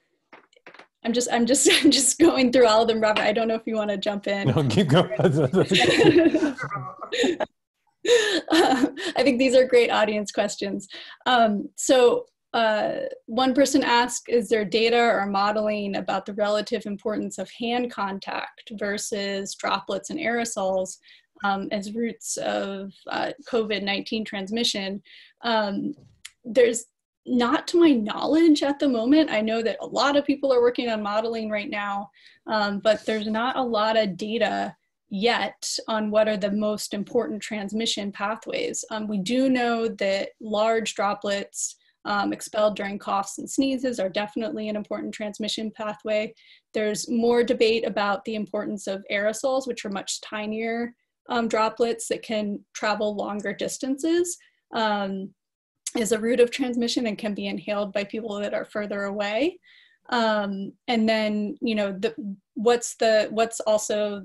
I'm just, I'm just, I'm just going through all of them, Robert. I don't know if you want to jump in. No, keep going. uh, I think these are great audience questions. Um, so uh, one person asked, is there data or modeling about the relative importance of hand contact versus droplets and aerosols um, as routes of uh, COVID-19 transmission? Um, there's not to my knowledge at the moment. I know that a lot of people are working on modeling right now, um, but there's not a lot of data yet on what are the most important transmission pathways. Um, we do know that large droplets um, expelled during coughs and sneezes are definitely an important transmission pathway. There's more debate about the importance of aerosols, which are much tinier um, droplets that can travel longer distances. Um, is a route of transmission and can be inhaled by people that are further away. Um, and then, you know, the, what's the, what's also,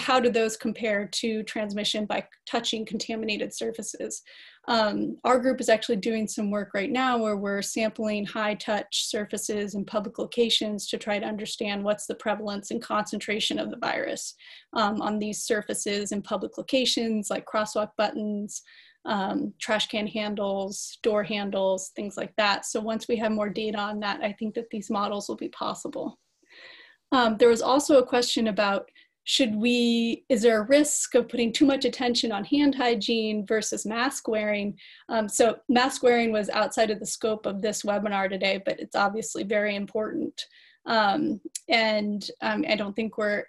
how do those compare to transmission by touching contaminated surfaces? Um, our group is actually doing some work right now where we're sampling high touch surfaces in public locations to try to understand what's the prevalence and concentration of the virus um, on these surfaces in public locations like crosswalk buttons, um, trash can handles, door handles, things like that. So once we have more data on that, I think that these models will be possible. Um, there was also a question about should we, is there a risk of putting too much attention on hand hygiene versus mask wearing? Um, so mask wearing was outside of the scope of this webinar today, but it's obviously very important. Um, and um, I don't think we're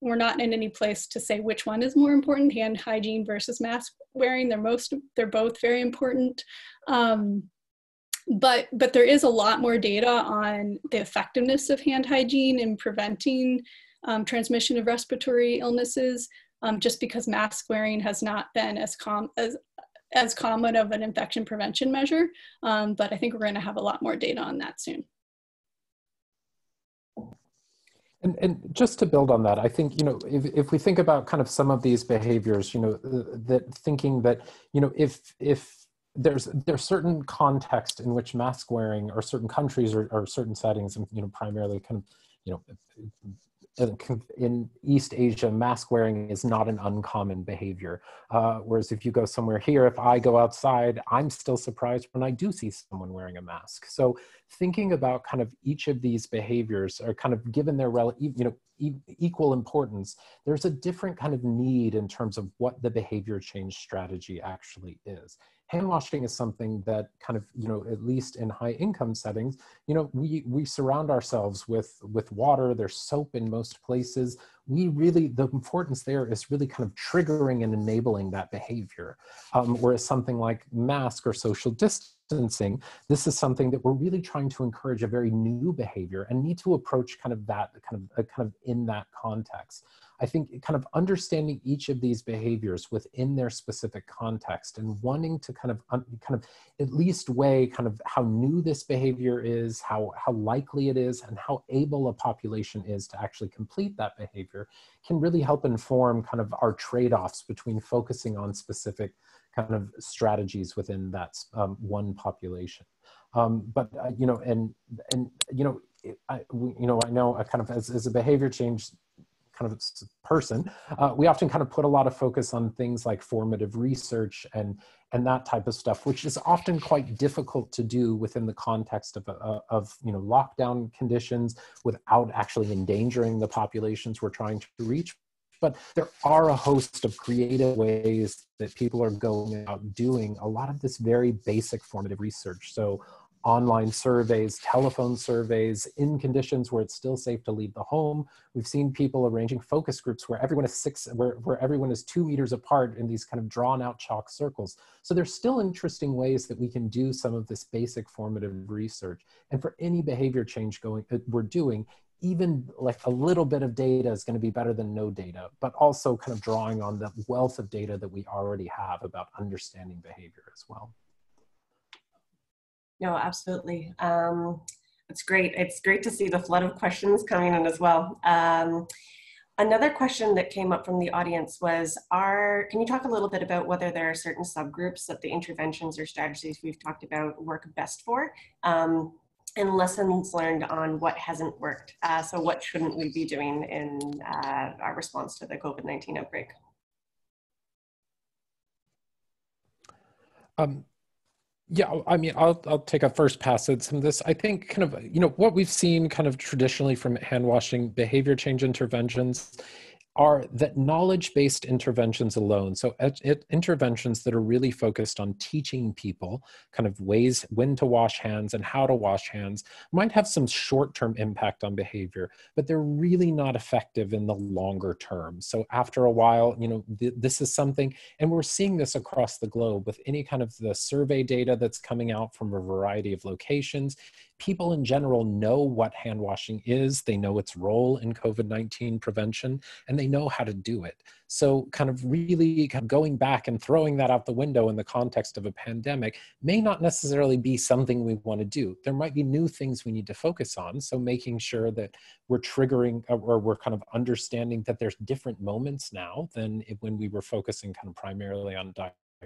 we're not in any place to say which one is more important, hand hygiene versus mask wearing. They're most they're both very important. Um, but but there is a lot more data on the effectiveness of hand hygiene in preventing um, transmission of respiratory illnesses. Um, just because mask wearing has not been as com as as common of an infection prevention measure, um, but I think we're going to have a lot more data on that soon. And, and just to build on that, I think, you know, if, if we think about kind of some of these behaviors, you know, that thinking that, you know, if, if there's there's certain context in which mask wearing or certain countries or, or certain settings and you know primarily kind of you know in East Asia, mask wearing is not an uncommon behavior. Uh, whereas if you go somewhere here, if I go outside, I'm still surprised when I do see someone wearing a mask. So thinking about kind of each of these behaviors are kind of given their you know equal importance, there's a different kind of need in terms of what the behavior change strategy actually is hand washing is something that kind of you know at least in high income settings you know we we surround ourselves with with water there's soap in most places. We really the importance there is really kind of triggering and enabling that behavior. Um, whereas something like mask or social distancing this is something that we're really trying to encourage a very new behavior and need to approach kind of that kind of uh, kind of in that context I think kind of understanding each of these behaviors within their specific context and wanting to kind of kind of at least weigh kind of how new this behavior is, how how likely it is, and how able a population is to actually complete that behavior can really help inform kind of our trade-offs between focusing on specific kind of strategies within that um, one population. Um, but uh, you know, and and you know, I, you know, I know I kind of as, as a behavior change kind of a person, uh, we often kind of put a lot of focus on things like formative research and and that type of stuff, which is often quite difficult to do within the context of, uh, of you know lockdown conditions without actually endangering the populations we're trying to reach. But there are a host of creative ways that people are going out doing a lot of this very basic formative research. So online surveys, telephone surveys in conditions where it's still safe to leave the home. We've seen people arranging focus groups where everyone is six, where, where everyone is two meters apart in these kind of drawn out chalk circles. So there's still interesting ways that we can do some of this basic formative research. And for any behavior change going, uh, we're doing, even like a little bit of data is going to be better than no data, but also kind of drawing on the wealth of data that we already have about understanding behavior as well. No, absolutely. Um, it's great. It's great to see the flood of questions coming in as well. Um, another question that came up from the audience was, are, can you talk a little bit about whether there are certain subgroups that the interventions or strategies we've talked about work best for? Um, and lessons learned on what hasn't worked. Uh, so what shouldn't we be doing in uh, our response to the COVID-19 outbreak? Um, yeah, I mean, I'll I'll take a first pass at some of this. I think kind of you know what we've seen kind of traditionally from hand washing behavior change interventions are that knowledge based interventions alone, so interventions that are really focused on teaching people kind of ways when to wash hands and how to wash hands, might have some short term impact on behavior, but they're really not effective in the longer term. So after a while, you know, th- this is something, and we're seeing this across the globe with any kind of the survey data that's coming out from a variety of locations people in general know what hand washing is, they know its role in COVID 19 prevention, and they know how to do it. So, kind of really kind of going back and throwing that out the window in the context of a pandemic may not necessarily be something we want to do. There might be new things we need to focus on. So, making sure that we're triggering uh, or we're kind of understanding that there's different moments now than when we were focusing kind of primarily on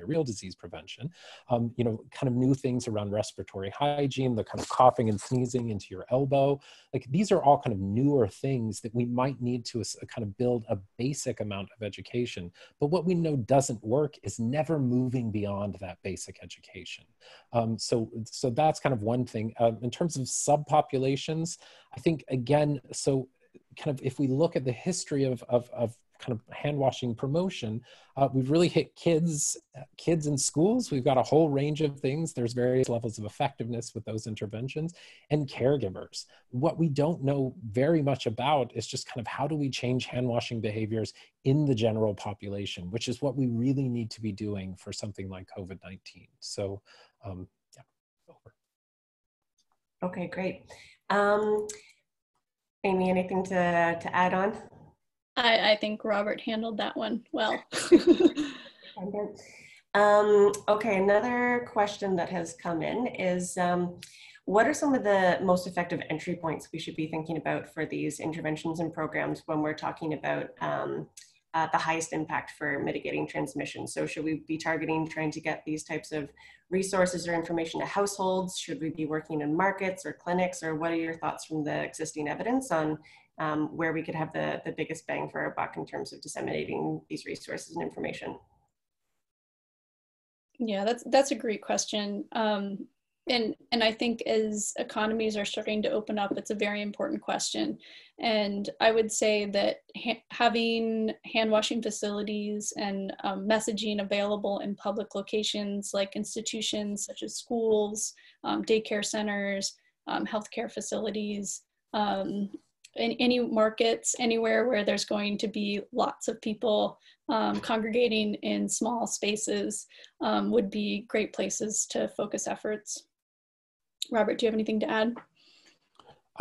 real disease prevention. Um, you know, kind of new things around respiratory hygiene, the kind of coughing and sneezing into your elbow. Like these are all kind of newer things that we might need to uh, kind of build a basic amount of education. But what we know doesn't work is never moving beyond that basic education. Um, so, so that's kind of one thing. Um, in terms of subpopulations, I think again, so kind of if we look at the history of, of, of kind of hand washing promotion, uh, we've really hit kids, kids in schools. We've got a whole range of things. There's various levels of effectiveness with those interventions and caregivers. What we don't know very much about is just kind of how do we change hand washing behaviors in the general population, which is what we really need to be doing for something like COVID-19. So um, yeah, over. Okay, great. Um, Amy, anything to, to add on? I, I think Robert handled that one well. um, okay, another question that has come in is um, what are some of the most effective entry points we should be thinking about for these interventions and programs when we're talking about um, uh, the highest impact for mitigating transmission. So should we be targeting trying to get these types of resources or information to households? Should we be working in markets or clinics? Or what are your thoughts from the existing evidence on um, where we could have the, the biggest bang for our buck in terms of disseminating these resources and information? Yeah, that's that's a great question. Um, and and I think as economies are starting to open up, it's a very important question. And I would say that ha having hand washing facilities and um, messaging available in public locations like institutions such as schools, um, daycare centers, um, healthcare facilities, um, in any markets, anywhere where there's going to be lots of people um, congregating in small spaces um, would be great places to focus efforts. Robert, do you have anything to add?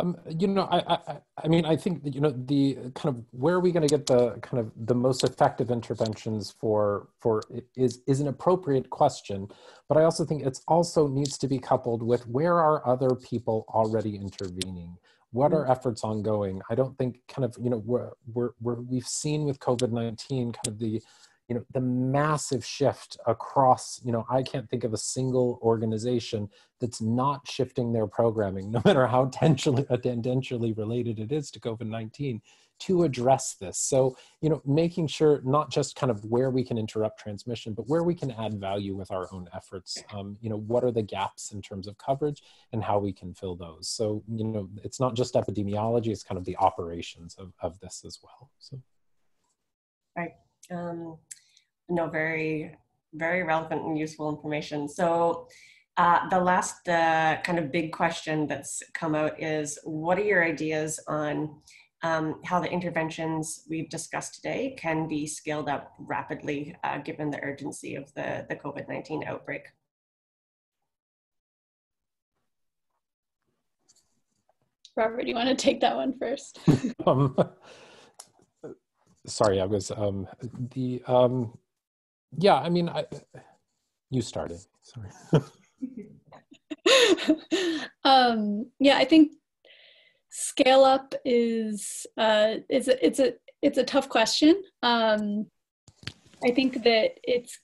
Um, you know, I, I, I mean, I think that, you know, the kind of where are we going to get the kind of the most effective interventions for for is is an appropriate question, but I also think it's also needs to be coupled with where are other people already intervening. What are mm. efforts ongoing? I don't think kind of you know we're, we're, we're we've seen with COVID nineteen kind of the you know the massive shift across you know i can't think of a single organization that's not shifting their programming no matter how tangentially, tangentially related it is to covid-19 to address this. So you know making sure not just kind of where we can interrupt transmission but where we can add value with our own efforts. Um, you know what are the gaps in terms of coverage and how we can fill those? So you know it's not just epidemiology it's kind of the operations of, of this as well so. Right. Um, no, very, very relevant and useful information. So uh, the last uh, kind of big question that's come out is what are your ideas on um, how the interventions we've discussed today can be scaled up rapidly uh, given the urgency of the, the COVID-19 outbreak? Robert, do you want to take that one first? um, sorry, I was um, the um, yeah, I mean, I, you started. Sorry. um, yeah, I think scale up is uh, is a, it's a it's a tough question. Um, I think that it's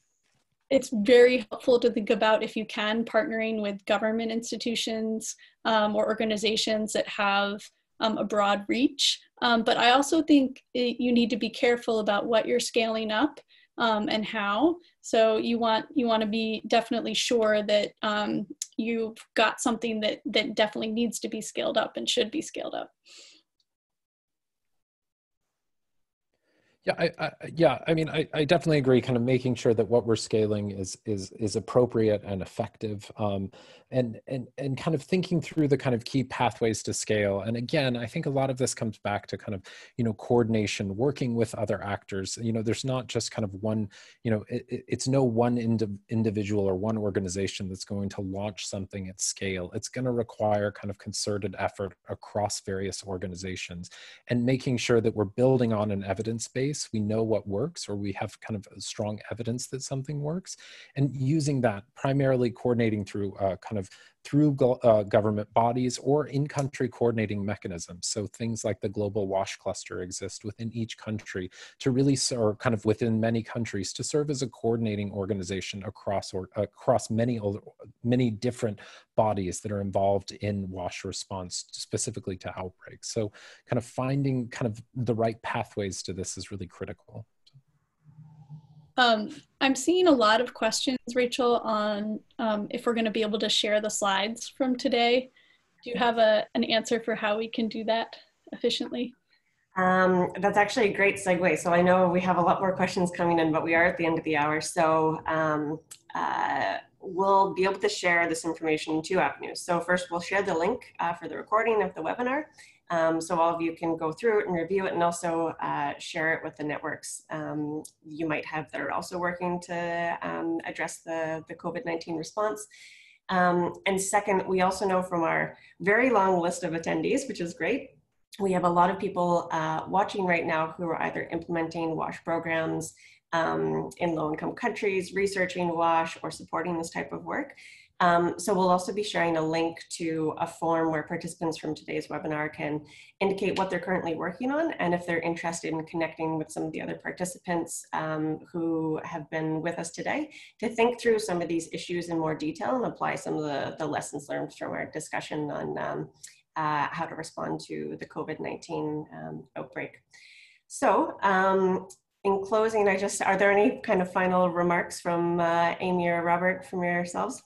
it's very helpful to think about if you can partnering with government institutions um, or organizations that have um, a broad reach. Um, but I also think it, you need to be careful about what you're scaling up um, and how. So you want you want to be definitely sure that um, you've got something that that definitely needs to be scaled up and should be scaled up. Yeah, I, I, yeah, I mean, I, I definitely agree. Kind of making sure that what we're scaling is is is appropriate and effective, um, and and and kind of thinking through the kind of key pathways to scale. And again, I think a lot of this comes back to kind of you know coordination, working with other actors. You know, there's not just kind of one. You know, it, it's no one indi- individual or one organization that's going to launch something at scale. It's going to require kind of concerted effort across various organizations, and making sure that we're building on an evidence base we know what works, or we have kind of strong evidence that something works, and using that primarily coordinating through uh, kind of through go uh, government bodies or in-country coordinating mechanisms. So things like the Global WASH Cluster exist within each country to really, or kind of within many countries, to serve as a coordinating organization across or across many many different bodies that are involved in WASH response, specifically to outbreaks. So kind of finding kind of the right pathways to this is really critical. Um, I'm seeing a lot of questions, Rachel, on um, if we're going to be able to share the slides from today. Do you have a, an answer for how we can do that efficiently? Um, that's actually a great segue. So I know we have a lot more questions coming in, but we are at the end of the hour. So um, uh, we'll be able to share this information in two avenues. So first, we'll share the link uh, for the recording of the webinar. Um, so all of you can go through it and review it and also uh, share it with the networks um, you might have that are also working to um, address the, the COVID-19 response. Um, and second, we also know from our very long list of attendees, which is great, we have a lot of people uh, watching right now who are either implementing WASH programs um, in low income countries, researching WASH or supporting this type of work. Um, so we'll also be sharing a link to a form where participants from today's webinar can indicate what they're currently working on and if they're interested in connecting with some of the other participants um, who have been with us today to think through some of these issues in more detail and apply some of the, the lessons learned from our discussion on um, uh, how to respond to the COVID-19 um, outbreak. So um, in closing, I just, are there any kind of final remarks from uh, Amy or Robert from yourselves?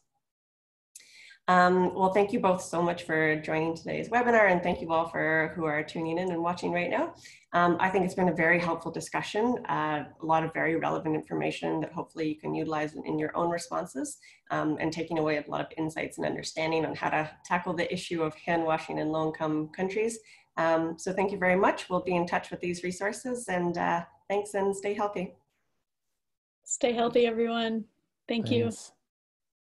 Um, well, thank you both so much for joining today's webinar and thank you all for who are tuning in and watching right now. Um, I think it's been a very helpful discussion, uh, a lot of very relevant information that hopefully you can utilize in, in your own responses um, and taking away a lot of insights and understanding on how to tackle the issue of hand washing in low income countries. Um, so thank you very much. We'll be in touch with these resources and uh, thanks and stay healthy. Stay healthy, everyone. Thank Thanks. you.